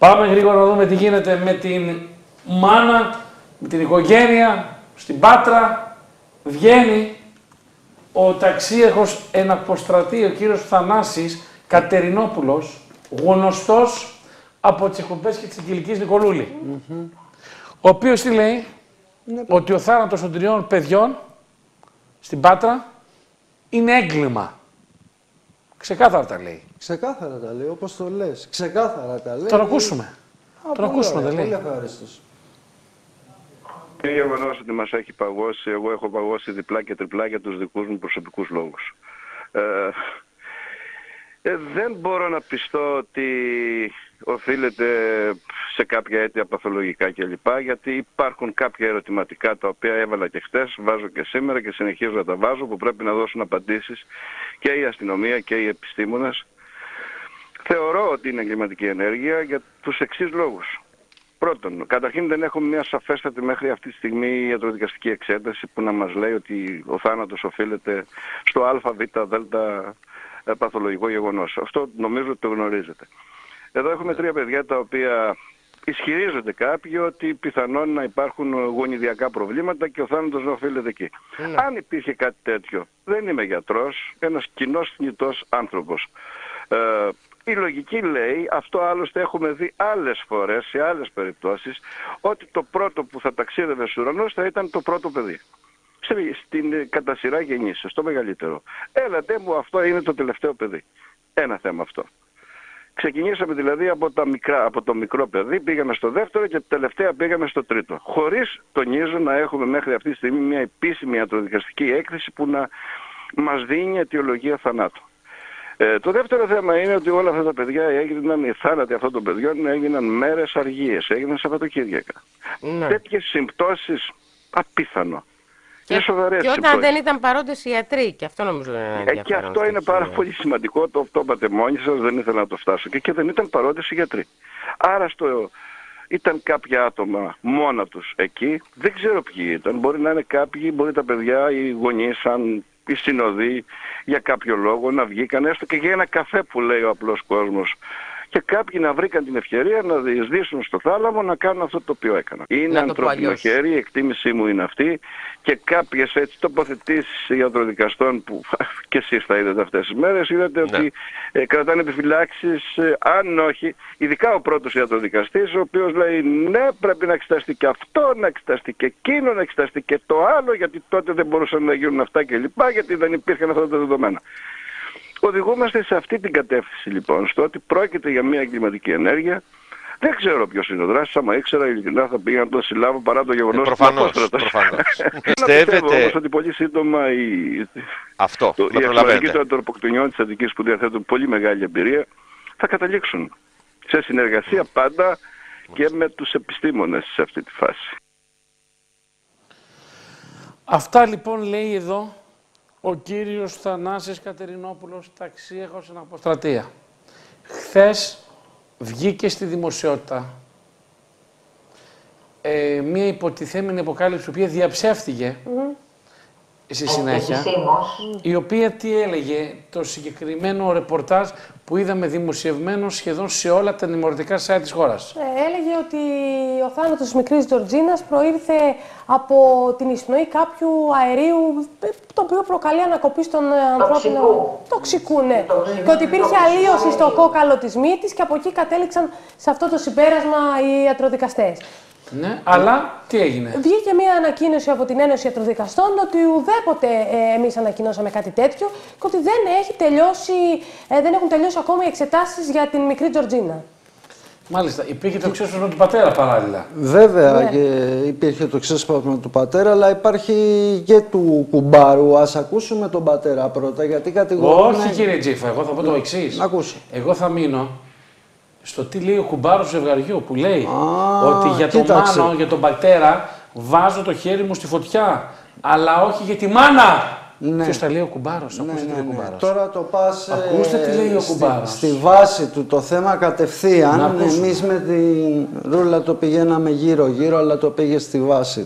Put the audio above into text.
Πάμε γρήγορα να δούμε τι γίνεται με την μάνα, με την οικογένεια, στην Πάτρα. Βγαίνει ο ταξίεχος εναποστρατή, ο κύριος Θανάσης Κατερινόπουλος, γνωστός από τις εκπομπές και της Αγγελικής Νικολούλη. Ο οποίος τι λέει, ότι ο θάνατος των τριών παιδιών στην Πάτρα είναι έγκλημα. Ξεκάθαρα τα λέει. Ξεκάθαρα τα λέει, όπως το λες. Ξεκάθαρα τα λέει. Τον ακούσουμε. Α, Τον πολύ ακούσουμε, ωραία, δεν λέει. Πολύ ευχαριστώς. Είναι γεγονός ότι μας έχει παγώσει. Εγώ έχω παγώσει διπλά και τριπλά για τους δικούς μου προσωπικούς λόγους. Ε, ε, δεν μπορώ να πιστώ ότι οφείλεται σε κάποια αίτια παθολογικά κλπ. Γιατί υπάρχουν κάποια ερωτηματικά τα οποία έβαλα και χτες, βάζω και σήμερα και συνεχίζω να τα βάζω που πρέπει να δώσουν απαντήσεις και η αστυνομία και οι επιστήμονες. Θεωρώ ότι είναι εγκληματική ενέργεια για τους εξής λόγους. Πρώτον, καταρχήν δεν έχουμε μια σαφέστατη μέχρι αυτή τη στιγμή ιατροδικαστική εξέταση που να μας λέει ότι ο θάνατος οφείλεται στο α, β, δ ε, παθολογικό γεγονός. Αυτό νομίζω ότι το γνωρίζετε. Εδώ έχουμε τρία παιδιά τα οποία ισχυρίζονται κάποιοι ότι πιθανόν να υπάρχουν γονιδιακά προβλήματα και ο θάνατος να οφείλεται εκεί. Αν υπήρχε κάτι τέτοιο, δεν είμαι γιατρός, ένας κοινός θνητός άνθρωπος. Ε, η λογική λέει, αυτό άλλωστε έχουμε δει άλλες φορές, σε άλλες περιπτώσεις, ότι το πρώτο που θα ταξίδευε στους ουρανούς θα ήταν το πρώτο παιδί. Σε- Στην ε, κατά σειρά γεννήσεως, το μεγαλύτερο. Έλατε μου, αυτό είναι το τελευταίο παιδί. Ένα θέμα αυτό. Ξεκινήσαμε δηλαδή από, τα μικρά, από το μικρό παιδί, πήγαμε στο δεύτερο και τελευταία πήγαμε στο τρίτο. Χωρίς, τονίζω, να έχουμε μέχρι αυτή τη στιγμή μια επίσημη ιατροδικαστική έκθεση που να μας δίνει αιτιολογία θανάτου. Ε, το δεύτερο θέμα είναι ότι όλα αυτά τα παιδιά έγιναν, οι θάνατοι αυτών των παιδιών έγιναν μέρες αργίες, έγιναν Σαββατοκύριακα. Ναι. Τέτοιες συμπτώσεις απίθανο. Είναι σοβαρές και όταν συμπτώσεις. δεν ήταν παρόντες οι ιατροί, και αυτό νομίζω είναι ένα Ε, και ενδιαφέρον αυτό είναι στοιχείο. πάρα πολύ σημαντικό, το, το είπατε μόνοι σας, δεν ήθελα να το φτάσω. Και, και δεν ήταν παρόντες οι γιατροί. Άρα στο, ήταν κάποια άτομα μόνα τους εκεί, δεν ξέρω ποιοι ήταν, μπορεί να είναι κάποιοι, μπορεί τα παιδιά, οι γονείς, σαν οι συνοδοί, για κάποιο λόγο να βγήκαν έστω και για ένα καφέ που λέει ο απλός κόσμος. Και κάποιοι να βρήκαν την ευκαιρία να διεισδύσουν στο θάλαμο να κάνουν αυτό το οποίο έκαναν. Είναι Να το πω ανθρώπινο αλλιώς. χέρι, η εκτίμησή μου είναι αυτή και κάποιες έτσι τοποθετήσεις ιατροδικαστών που και εσείς θα είδατε αυτές τις μέρες είδατε ότι ε, κρατάνε επιφυλάξεις ε, αν όχι, ειδικά ο πρώτος ιατροδικαστής ο οποίος λέει ναι πρέπει να εξεταστεί και αυτό, να εξεταστεί και εκείνο, να εξεταστεί και το άλλο γιατί τότε δεν μπορούσαν να γίνουν αυτά και λοιπά γιατί δεν υπήρχαν αυτά τα δεδομένα. Οδηγούμαστε σε αυτή την κατεύθυνση λοιπόν, στο ότι πρόκειται για μια εγκληματική ενέργεια. Δεν ξέρω ποιος είναι ο δράστη. Άμα ήξερα, ειλικρινά θα πήγα να τον συλλάβω παρά το γεγονός Ε, προφανώς, προφανώς. Πιστεύετε Πιστεύετε- όμως ότι πολύ σύντομα η, Αυτό, το, να η αξιολογική προλαβαίνετε. των ανθρωποκτονιών της Αττικής που διαθέτουν πολύ μεγάλη εμπειρία θα καταλήξουν σε συνεργασία πάντα και με τους επιστήμονες σε αυτή τη φάση. Αυτά λοιπόν λέει εδώ ο κύριος Θανάσης Κατερινόπουλος, ταξίεχος στην αποστρατεία. Χθες βγήκε στη δημοσιότητα ε, μία υποτιθέμενη αποκάλυψη, η οποία διαψεύτηκε στη συνέχεια, Επισήμως. η οποία τι έλεγε, το συγκεκριμένο ρεπορτάζ που είδαμε δημοσιευμένο σχεδόν σε όλα τα ενημερωτικά site της χώρας. Ε, έλεγε ότι ο θάνατος της μικρής Τζορτζίνας προήρθε από την εισπνοή κάποιου αερίου ε, το οποίο προκαλεί ανακοπή στον ε, ανθρώπινο... Τοξικού, ναι. Τοξικού, Και ότι υπήρχε τοξικού. αλλίωση στο κόκαλο της μύτης και από εκεί κατέληξαν σε αυτό το συμπέρασμα οι ιατροδικαστές. Ναι, αλλά τι έγινε; Βγήκε μια ανακοίνωση από την Ένωση Ιατροδικαστών ότι ουδέποτε ε, εμείς ανακοινώσαμε κάτι τέτοιο και ότι δεν, έχει τελειώσει, ε, δεν έχουν τελειώσει ακόμα οι εξετάσεις για την μικρή Τζορτζίνα. Μάλιστα, υπήρχε το ξέσπασμα του πατέρα παράλληλα. Βέβαια Ναι. και υπήρχε το ξέσπασμα του πατέρα, αλλά υπάρχει και του κουμπάρου. Ας ακούσουμε τον πατέρα πρώτα, γιατί κατηγορούν... Όχι κύριε Τζίφα, εγώ θα πω το εξής. Να ακούσω. Εγώ θα μείνω στο τι λέει ο κουμπάρος του ζευγαριού που λέει Α, ότι για τον κοίταξε. Μάνο, για τον πατέρα βάζω το χέρι μου στη φωτιά. Αλλά όχι για τη μάνα. Ναι. Ποιος τα λέει ο κουμπάρος, Ναι, ακούστε τι ναι, λέει ο ναι. κουμπάρος. Τώρα το πας ε, Ακούστε τι λέει ο στη- κουμπάρος. Στη, βάση του το θέμα Να κατευθείαν. ακούσουμε. Εμείς με την ρούλα το πηγαίναμε γύρω-γύρω, αλλά το πήγε στη βάση